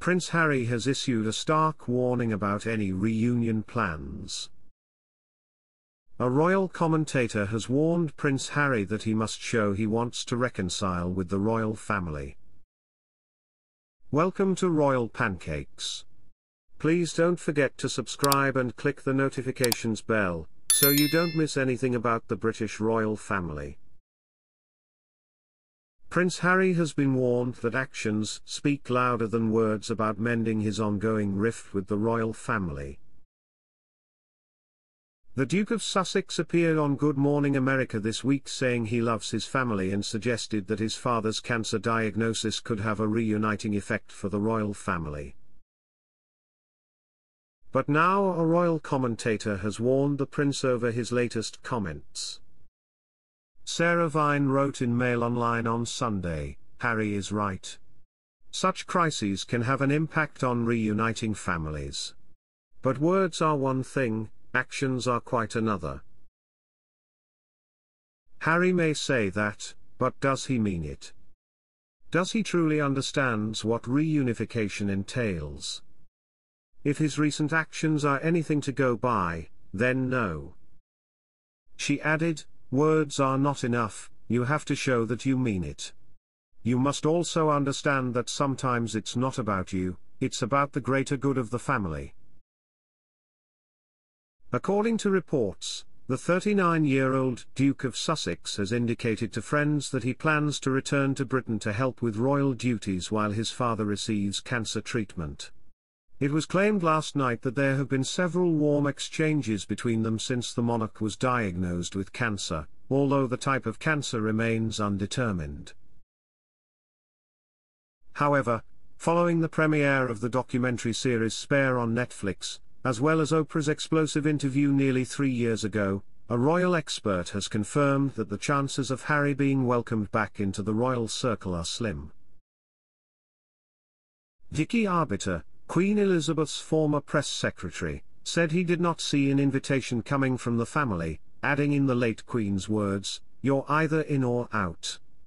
Prince Harry has issued a stark warning about any reunion plans. A royal commentator has warned Prince Harry that he must show he wants to reconcile with the royal family. Welcome to Royal Pancakes. Please don't forget to subscribe and click the notifications bell, so you don't miss anything about the British royal family. Prince Harry has been warned that actions speak louder than words about mending his ongoing rift with the royal family. The Duke of Sussex appeared on Good Morning America this week saying he loves his family and suggested that his father's cancer diagnosis could have a reuniting effect for the royal family. But now a royal commentator has warned the prince over his latest comments. Sarah Vine wrote in Mail Online on Sunday, Harry is right. Such crises can have an impact on reuniting families. But words are one thing, actions are quite another. Harry may say that, but does he mean it? Does he truly understands what reunification entails? If his recent actions are anything to go by, then no. She added, Words are not enough, you have to show that you mean it. You must also understand that sometimes it's not about you, it's about the greater good of the family. According to reports, the 39-year-old Duke of Sussex has indicated to friends that he plans to return to Britain to help with royal duties while his father receives cancer treatment. It was claimed last night that there have been several warm exchanges between them since the monarch was diagnosed with cancer, although the type of cancer remains undetermined. However, following the premiere of the documentary series Spare on Netflix, as well as Oprah's explosive interview nearly three years ago, a royal expert has confirmed that the chances of Harry being welcomed back into the royal circle are slim. Dickie Arbiter, Queen Elizabeth's former press secretary, said he did not see an invitation coming from the family, adding in the late Queen's words, you're either in or out.